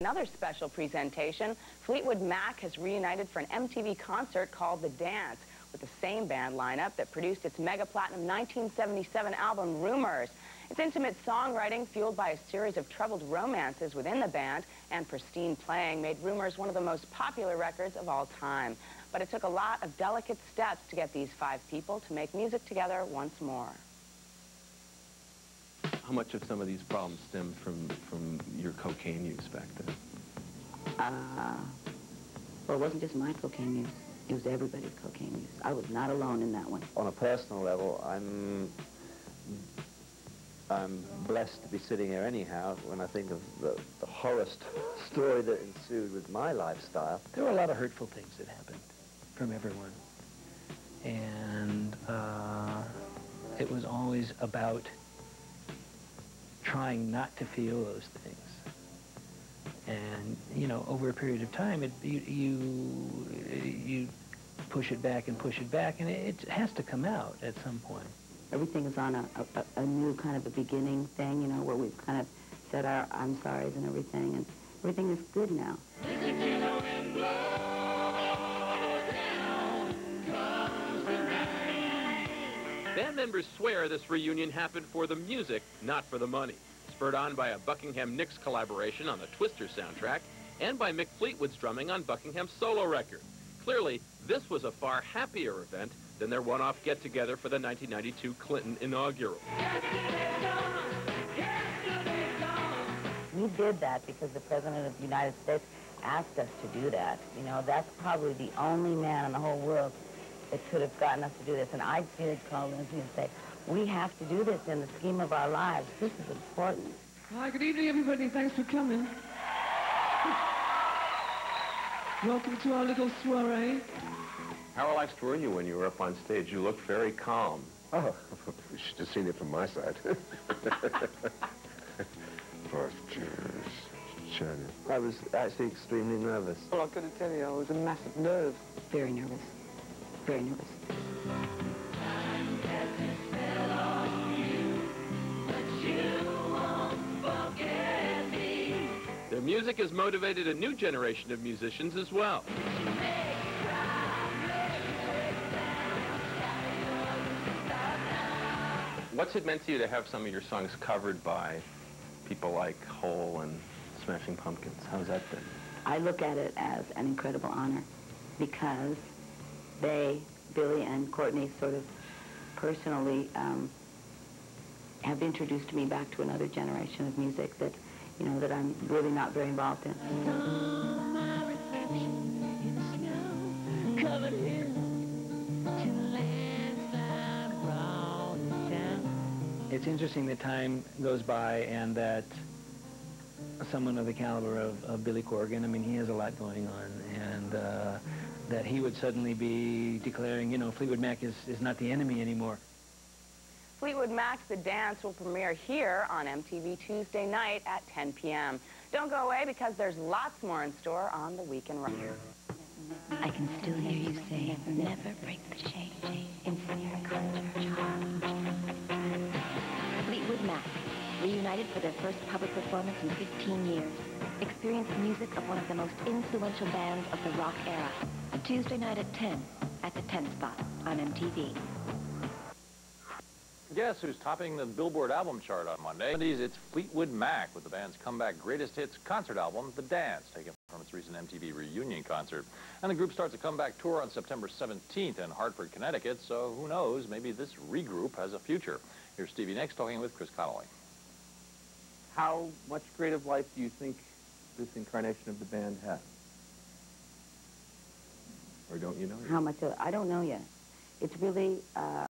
Another special presentation, Fleetwood Mac has reunited for an MTV concert called The Dance with the same band lineup that produced its mega platinum 1977 album Rumours. Its intimate songwriting, fueled by a series of troubled romances within the band and pristine playing, made Rumours one of the most popular records of all time. But it took a lot of delicate steps to get these five people to make music together once more. How much of some of these problems stem from, from your cocaine use back then? Uh, well, it wasn't just my cocaine use. It was everybody's cocaine use. I was not alone in that one. On a personal level, I'm I'm blessed to be sitting here anyhow when I think of the, the horror st story that ensued with my lifestyle. There were a lot of hurtful things that happened from everyone. And uh, it was always about trying not to feel those things. And, you know, over a period of time, it, you, you, you push it back and push it back, and it, it has to come out at some point. Everything is on a, a, a, new kind of a beginning thing, you know, where we've kind of said our I'm sorries and everything, and everything is good now. Band members swear this reunion happened for the music, not for the money. Spurred on by a Buckingham Nicks collaboration on the Twister soundtrack, and by Mick Fleetwood's drumming on Buckingham's solo record. Clearly, this was a far happier event than their one-off get-together for the 1992 Clinton inaugural. We did that because the President of the United States asked us to do that. You know, that's probably the only man in the whole world that could have gotten us to do this. And I did call Lindsey and say, we have to do this in the scheme of our lives. This is important. Hi, good evening, everybody. Thanks for coming. Welcome to our little soiree. How relaxed were you when you were up on stage? You looked very calm. Oh, you should have seen it from my side. Five uh, cheers. I was actually extremely nervous. Well, I've got to tell you, I was a massive nerve. Very nervous. Very. Their music has motivated a new generation of musicians as well. What's it meant to you to have some of your songs covered by people like Hole and Smashing Pumpkins? How's that been? I look at it as an incredible honor because they, Billy and Courtney, sort of personally um, have introduced me back to another generation of music that, you know, that I'm really not very involved in. It's interesting that time goes by and that someone of the caliber of, of Billy Corgan, I mean, he has a lot going on, that he would suddenly be declaring, you know, Fleetwood Mac is, is not the enemy anymore. Fleetwood Mac's The Dance will premiere here on MTV Tuesday night at 10 p.m. Don't go away because there's lots more in store on The Week in Rock. I can still hear you say, never break the chain in Fleetwood Mac, reunited for their first public performance in 15 years. Experience the music of one of the most influential bands of the rock era. Tuesday night at 10 at the 10 spot on MTV. Guess who's topping the Billboard album chart on Monday? It's Fleetwood Mac with the band's comeback greatest hits concert album, The Dance, taken from its recent MTV reunion concert. And the group starts a comeback tour on September 17th in Hartford, Connecticut, so who knows, maybe this regroup has a future. Here's Stevie Nicks talking with Chris Connelly. How much creative life do you think this incarnation of the band has? Or don't you know yet? How much? I don't know yet. It's really uh,